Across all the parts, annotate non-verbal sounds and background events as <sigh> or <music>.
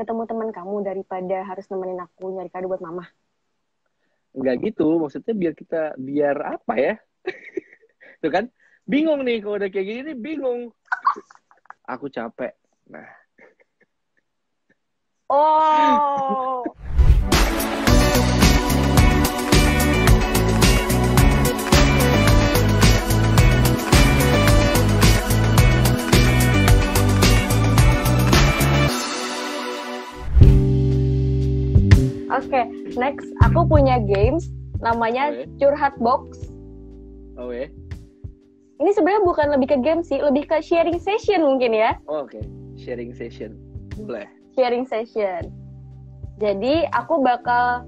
ketemu teman kamu daripada harus nemenin aku nyari kado buat mama? Enggak gitu, maksudnya biar kita biar apa ya? <laughs> Tuh kan, bingung nih kalau udah kayak gini nih bingung. Aku capek. Nah, Oh. Next aku punya games namanya Oke. Curhat Box. oh ya, Ini sebenarnya bukan lebih ke game sih, lebih ke sharing session mungkin ya. oh, oke, sharing session, boleh. Sharing session. Jadi aku bakal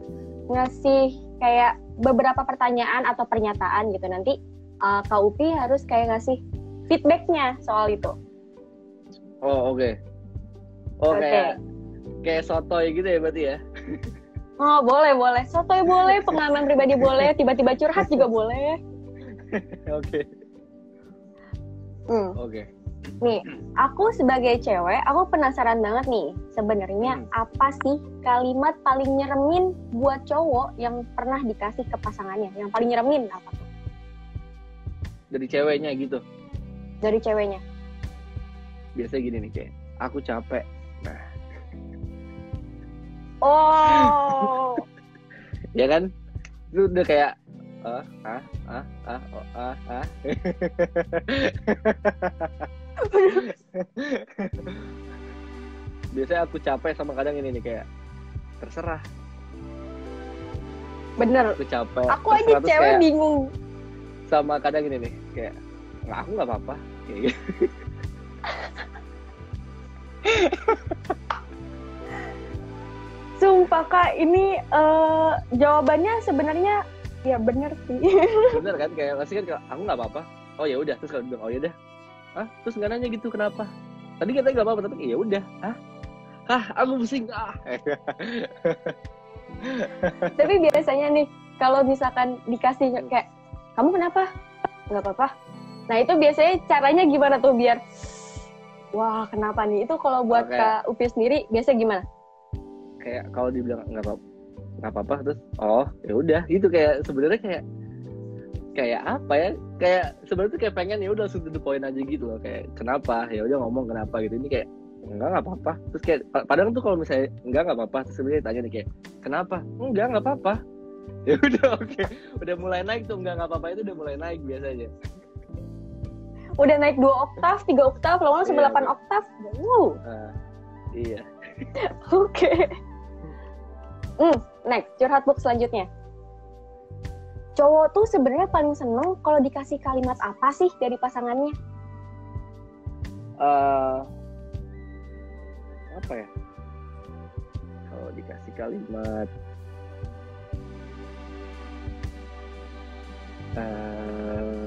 ngasih kayak beberapa pertanyaan atau pernyataan gitu nanti uh, Kak Upi harus kayak ngasih feedbacknya soal itu. Oh oke, oh Oke. kayak kayak sotoy gitu ya berarti ya? <laughs> Oh boleh boleh, sotoy boleh, pengalaman pribadi boleh, tiba-tiba curhat juga boleh. <laughs> Oke, Hmm. oke. Nih, aku sebagai cewek, aku penasaran banget nih. Sebenarnya Hmm. apa sih kalimat paling nyeremin buat cowok yang pernah dikasih ke pasangannya? Yang paling nyeremin apa tuh? Dari ceweknya gitu. Dari ceweknya. Biasanya gini nih kayak, aku capek. Oh. ya kan? Itu udah kayak, ah, ah, ah, ah, oh, ah, ah. <laughs> Biasanya aku capek sama kadang ini nih kayak, terserah. Bener. Aku capek. Aku aja cewek kayak- bingung. sama kadang ini nih kayak nggak aku nggak apa-apa kayak gitu. <laughs> Sumpah kak, ini eh, jawabannya sebenarnya ya bener sih. <laughs> bener kan kayak pasti kan aku nggak apa-apa oh ya udah terus kalau bilang oh ya udah ah terus nggak nanya gitu kenapa tadi katanya nggak apa-apa tapi ya udah ah ah aku pusing ah <laughs> Tapi biasanya nih, kalau misalkan dikasih kayak, kamu kenapa? Nggak apa-apa. Nah itu biasanya caranya gimana tuh biar, wah kenapa nih? Itu kalau buat Oke. Kak Upi sendiri, biasa gimana? Kayak kalau dibilang nggak apa nggak apa-apa terus oh ya udah gitu kayak sebenarnya kayak kayak apa ya kayak sebenarnya tuh kayak pengen ya udah langsung to the point aja gitu loh kayak kenapa? Ya udah ngomong kenapa gitu ini kayak enggak nggak apa-apa terus kayak pa- padahal tuh kalau misalnya enggak nggak apa-apa terus sebenarnya tanya nih kayak kenapa? Enggak nggak apa-apa <laughs> ya udah oke udah mulai naik tuh enggak nggak apa-apa itu udah mulai naik biasanya. Udah naik 2 oktav, 3 oktav, lama-lama sampai Iya, 8 oktav. Wow, Nah, iya. <laughs> Oke. Hmm, next, curhat box selanjutnya. Cowok tuh sebenarnya paling seneng kalau dikasih kalimat apa sih dari pasangannya? eh apa ya kalau dikasih kalimat eh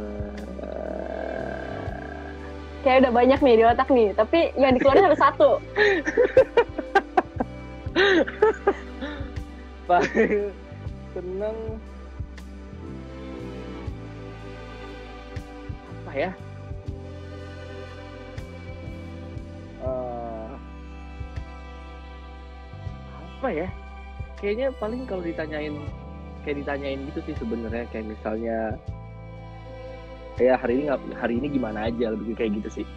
Kayak udah banyak nih di otak nih, tapi yang dikeluarin harus satu. <laughs> paling seneng apa ya? Eh, apa ya? Kayaknya paling kalau ditanyain kayak ditanyain gitu sih sebenarnya. Kayak misalnya kayak hari ini hari ini gimana aja? Lebih kayak gitu sih.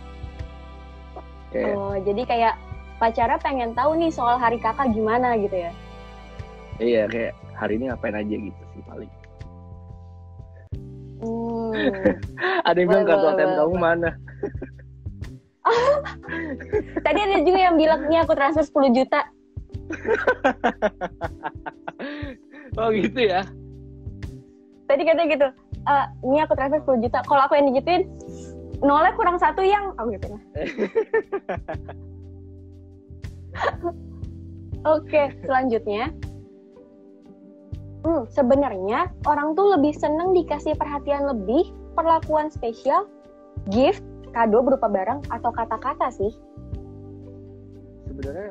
Kayak Oh, jadi kayak pacara pengen tahu nih soal hari kakak gimana gitu ya. Iya kayak hari ini ngapain aja gitu sih paling Hmm. <laughs> ada yang bilang kartu ATM kamu mana <laughs> Tadi ada juga yang bilang nih aku transfer 10 juta. <laughs> oh gitu ya Tadi katanya gitu. "Eh, ini aku transfer 10 juta. Kalau aku yang digituin, nolnya kurang satu yang oh gitu nah. Oke, selanjutnya. Hmm, sebenarnya orang tuh lebih seneng dikasih perhatian lebih, perlakuan spesial, gift, kado berupa barang atau kata-kata sih. sebenarnya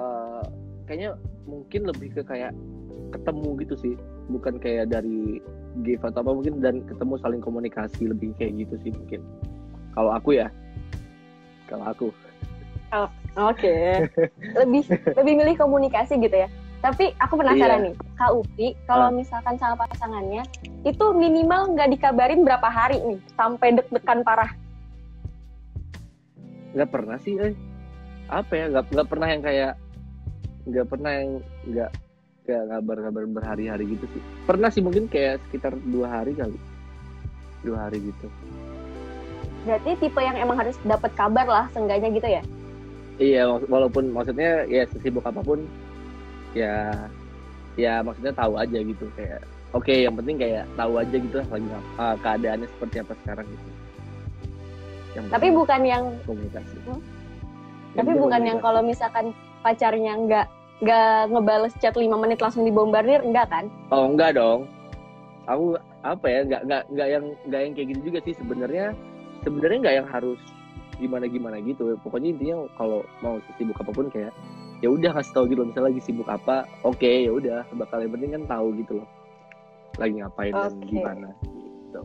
eh, kayaknya mungkin lebih ke kayak ketemu gitu sih bukan kayak dari gift atau apa mungkin dan ketemu saling komunikasi lebih kayak gitu sih mungkin kalau aku ya kalau aku Oke. lebih lebih milih komunikasi gitu ya. Tapi aku penasaran Iya. nih, Kak Upi, kalau Ah. misalkan sama pasangannya, itu minimal nggak dikabarin berapa hari nih, sampai deg-degan parah. nggak pernah sih eh apa ya nggak nggak pernah yang kayak nggak pernah yang nggak kayak kabar-kabar berhari-hari gitu sih pernah sih mungkin kayak sekitar dua hari kali dua hari gitu Berarti tipe yang emang harus dapat kabar lah, seenggaknya gitu ya? iya wala- walaupun maksudnya ya sesibuk apa pun ya ya maksudnya tahu aja gitu kayak oke yang penting kayak tahu aja gitu lah lagi ah, keadaannya seperti apa sekarang gitu yang Tapi bukan yang komunikasi Hmm? Yang tapi bukan yang kalau misalkan pacarnya nggak nggak ngebales chat 5 menit langsung dibombardir enggak kan? Oh enggak dong. Aku apa ya nggak nggak nggak yang nggak yang kayak gitu juga sih sebenarnya sebenarnya nggak yang harus gimana gimana gitu. Pokoknya intinya kalau mau sibuk apa pun kayak ya udah kasih tahu gitu loh. misalnya lagi sibuk apa oke ya udah bakal yang penting kan tahu gitu loh lagi ngapain dan Oke. gimana gitu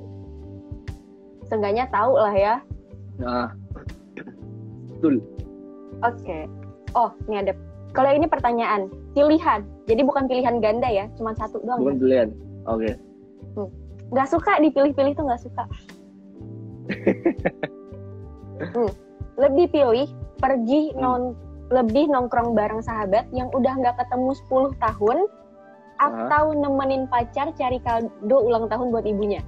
Seenggaknya tahu lah ya. nah betul Oke. Oh, ini ada. Kalau ini pertanyaan pilihan. Jadi bukan pilihan ganda ya, cuma satu doang. bukan kan? pilihan oke Nggak suka dipilih-pilih tuh nggak suka. <laughs> Hmm. Lebih pilih pergi Hmm. non lebih nongkrong bareng sahabat yang udah nggak ketemu 10 tahun atau nemenin pacar cari kado ulang tahun buat ibunya.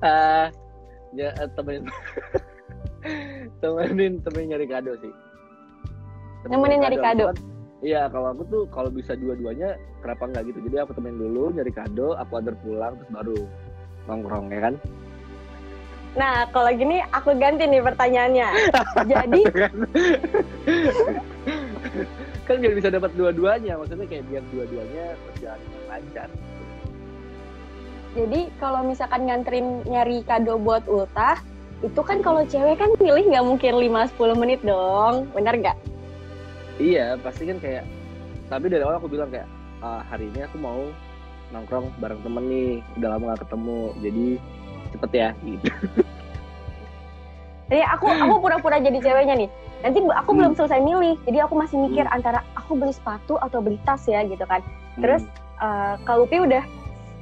ah <laughs> ya eh, temenin <laughs> temenin temenin nyari kado sih Nemenin nyari kado. Iya, kalau aku tuh kalau bisa dua-duanya kenapa nggak gitu? Jadi aku temenin dulu nyari kado, aku antar pulang terus baru nongkrong ya kan? Nah, kalau gini aku ganti nih pertanyaannya. Jadi <laughs> kan biar bisa dapat dua-duanya, maksudnya kayak biar dua-duanya berjalan dengan lancar. Jadi kalau misalkan nganterin nyari kado buat ultah, itu kan kalau cewek kan pilih nggak mungkin 5-10 menit dong, bener nggak? Iya, pasti kan kayak. Tapi dari awal aku bilang kayak "Ah, hari ini aku mau nongkrong bareng temen nih, udah lama gak ketemu, jadi cepet ya <laughs> gitu. Jadi aku aku pura-pura jadi ceweknya nih. Nanti aku Hmm. belum selesai milih, jadi aku masih mikir Hmm. antara aku beli sepatu atau beli tas ya gitu kan. Terus Hmm. eh Kak Upi udah,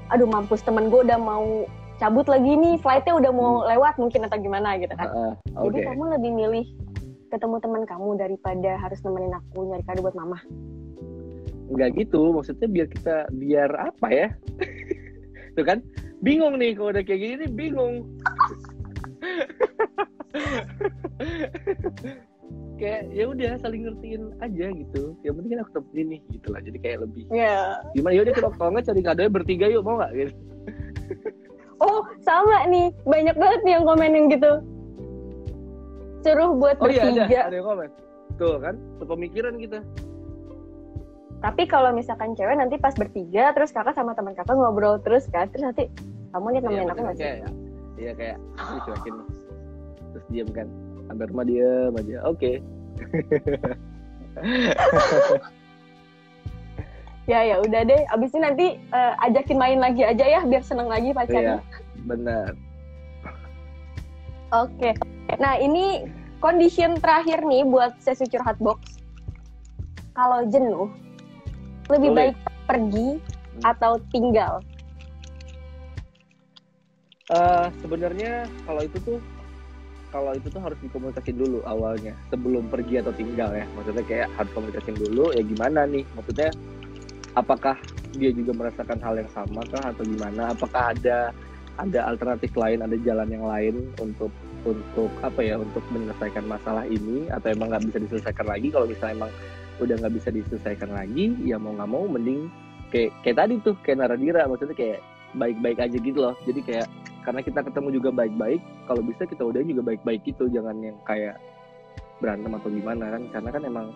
aduh mampus temen gue udah mau cabut lagi nih, flightnya udah mau lewat mungkin atau gimana gitu kan. Ah, ah, Jadi kamu lebih milih ketemu teman kamu daripada harus nemenin aku nyari kado buat mama. nggak gitu maksudnya biar kita biar apa ya <laughs> tuh kan bingung nih kalau udah kayak gini nih bingung. Kayak ya udah saling ngertiin aja gitu. Yang penting kan aku temenin nih gitu lah. Jadi kayak lebih Ya. gimana? Ya udah kalau kalau nggak cari kado bertiga yuk mau nggak? Gitu. Oh sama nih, banyak banget nih yang komenin gitu. Suruh buat oh iya ada. bertiga. ada yang komen. Tuh kan sepemikiran kita Tapi kalau misalkan cewek nanti pas bertiga, terus kakak sama teman kakak ngobrol terus kan, terus nanti kamu nih temenin Iya, aku nggak sih? iya kayak ini cuekin nih terus diam kan sampai rumah diam aja oke <laughs> Ya ya udah deh, abis ini nanti eh, ajakin main lagi aja ya, biar seneng lagi iya pacarnya. benar Oke. Nah ini condition terakhir nih buat sesi curhat box. Kalau jenuh, lebih Boleh. baik pergi atau tinggal. Eh, sebenarnya kalau itu tuh kalau itu tuh harus dikomunikasiin dulu awalnya sebelum pergi atau tinggal ya maksudnya kayak harus komunikasiin dulu ya gimana nih maksudnya apakah dia juga merasakan hal yang sama kah atau gimana apakah ada ada alternatif lain ada jalan yang lain untuk untuk apa ya untuk menyelesaikan masalah ini atau emang nggak bisa diselesaikan lagi kalau misalnya emang udah nggak bisa diselesaikan lagi ya mau nggak mau mending kayak kayak tadi tuh kayak Naradira maksudnya kayak baik-baik aja gitu loh. Jadi kayak karena kita ketemu juga baik-baik kalau bisa kita udah juga baik-baik gitu jangan yang kayak berantem atau gimana kan. Karena kan emang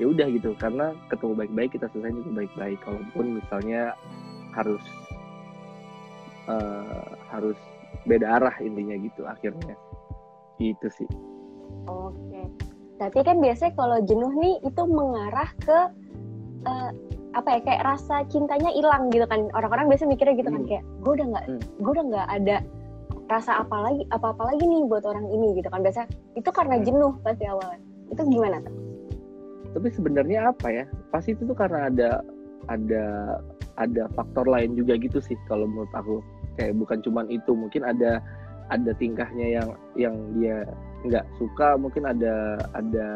ya udah gitu karena ketemu baik-baik kita selesai juga baik-baik. Kalaupun misalnya harus eh, harus beda arah intinya gitu akhirnya. Gitu sih. Oke. Berarti kan biasanya kalau jenuh nih itu mengarah ke eh, apa ya kayak rasa cintanya hilang gitu kan. Orang-orang biasa mikirnya gitu kan Hmm. kayak gue udah nggak Hmm. gue udah nggak ada rasa apa lagi apa apa lagi nih buat orang ini gitu kan biasa itu karena Hmm. jenuh pasti awalnya itu gimana tuh tapi sebenarnya apa ya pasti itu tuh karena ada ada ada faktor lain juga gitu sih kalau menurut aku kayak bukan cuman itu mungkin ada ada tingkahnya yang yang dia nggak suka mungkin ada ada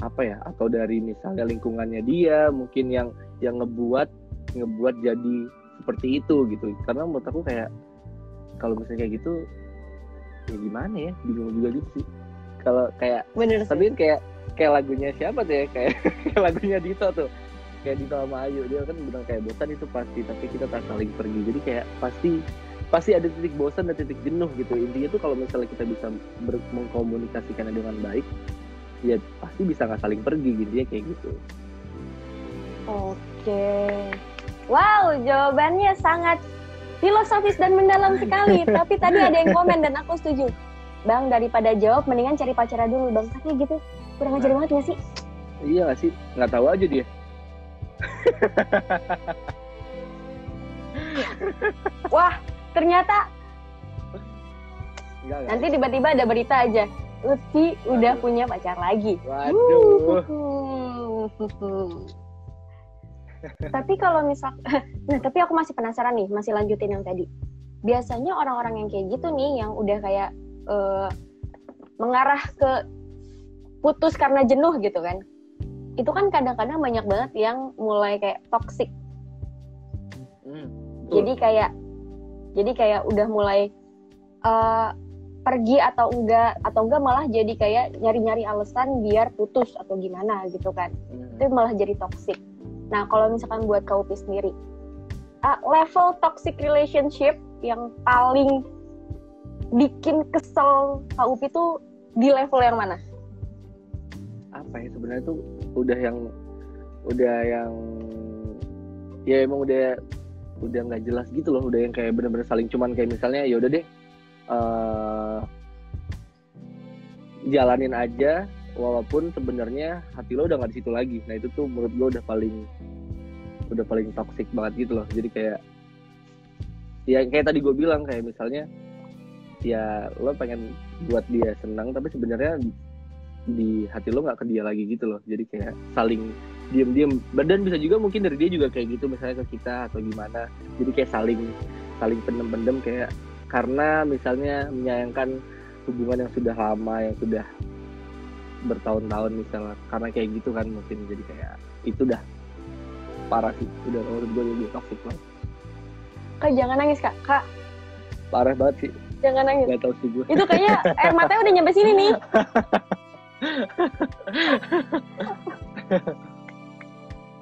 apa ya atau dari misalnya lingkungannya dia mungkin yang yang ngebuat ngebuat jadi seperti itu gitu. Karena menurut aku kayak kalau misalnya kayak gitu ya gimana ya bingung juga gitu sih. Kalau kayak bener tapi kayak kayak lagunya siapa tuh ya? Kayak, <laughs> kayak lagunya Dito tuh. Kayak Dito sama Ayu. Dia kan bilang kayak bosan itu pasti tapi kita tak saling pergi. Jadi kayak pasti pasti ada titik bosan dan titik jenuh gitu intinya tuh kalau misalnya kita bisa ber- mengkomunikasikannya dengan baik ya pasti bisa nggak saling pergi gitu ya kayak gitu Oke. Wow, jawabannya sangat filosofis dan mendalam sekali. <laughs> Tapi tadi ada yang komen dan aku setuju. Bang, daripada jawab, mendingan cari pacara dulu. Bang, tapi gitu. Kurang ajar banget gak sih? iya nggak sih nggak tahu aja dia Wah, ternyata Enggak, enggak. nanti tiba-tiba ada berita aja. Lutfi udah punya pacar lagi. waduh <laughs> tapi kalau misal, <laughs> nah tapi aku masih penasaran nih, masih lanjutin yang tadi. Biasanya orang-orang yang kayak gitu nih, yang udah kayak eh, mengarah ke putus karena jenuh gitu kan. Itu kan kadang-kadang banyak banget yang mulai kayak toxic. Hmm, betul. Jadi kayak, jadi kayak udah mulai eh, pergi atau enggak atau enggak malah jadi kayak nyari-nyari alasan biar putus atau gimana gitu kan Hmm. itu malah jadi toxic. Nah, kalau misalkan buat Kak Upi sendiri, ah, level toxic relationship yang paling bikin kesel Kak Upi tuh di level yang mana? apa ya sebenarnya tuh udah yang udah yang ya emang udah udah nggak jelas gitu loh udah yang kayak bener-bener saling cuman kayak misalnya ya udah deh eh jalanin aja walaupun sebenarnya hati lo udah nggak di situ lagi. Nah itu tuh menurut gue udah paling udah paling toxic banget gitu loh. Jadi kayak ya kayak tadi gue bilang kayak misalnya ya lo pengen buat dia senang tapi sebenarnya di hati lo nggak ke dia lagi gitu loh. Jadi kayak saling diem-diem. Badan bisa juga mungkin dari dia juga kayak gitu misalnya ke kita atau gimana. Jadi kayak saling saling pendem-pendem kayak karena misalnya menyayangkan hubungan yang sudah lama yang sudah bertahun-tahun misalnya karena kayak gitu kan mungkin jadi kayak itu dah parah sih. Udah menurut gue lebih toxic banget Kak, jangan nangis, Kak. Kak, parah banget sih. Jangan nangis. nggak tahu sih gue Itu kayaknya <laughs> air matanya udah nyampe sini nih. <laughs>